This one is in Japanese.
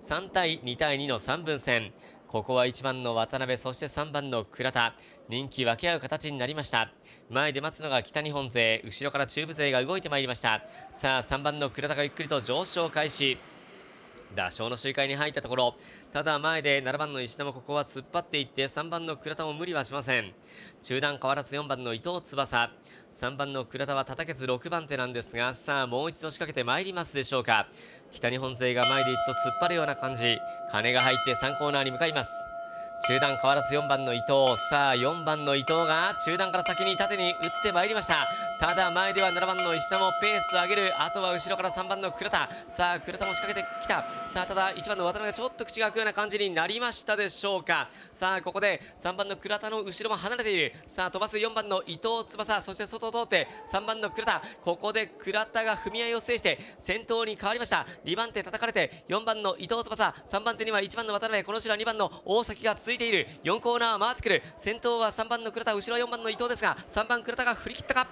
3対2対2の3分戦ここは1番の渡辺そして3番の倉田。人気分け合う形になりました。前で待つのが北日本勢。後ろから中部勢が動いてまいりました。さあ3番の倉田がゆっくりと上昇開始。打賞の周回に入ったところ。ただ前で7番の石田もここは突っ張っていって3番の倉田も無理はしません。中段変わらず4番の伊藤翼。3番の倉田は叩けず6番手なんですがさあもう一度仕掛けてまいりますでしょうか。北日本勢が前で一度突っ張るような感じ。金が入って3コーナーに向かいます。中段変わらず4番の伊藤。さあ4番の伊藤が中段から先に縦に打ってまいりました。ただ前では7番の石田もペースを上げる。あとは後ろから3番の倉田。さあ倉田も仕掛けてきた。さあただ1番の渡辺がちょっと口が開くような感じになりましたでしょうか。さあここで3番の倉田の後ろも離れている。さあ飛ばす4番の伊藤翼。そして外を通って3番の倉田。ここで倉田が踏み合いを制して先頭に変わりました。2番手叩かれて4番の伊藤翼。3番手には1番の渡辺。この後ろは2番の大崎がついている4コーナー回ってくる先頭は3番の倉田後ろ4番の伊藤ですが3番倉田が振り切ったか？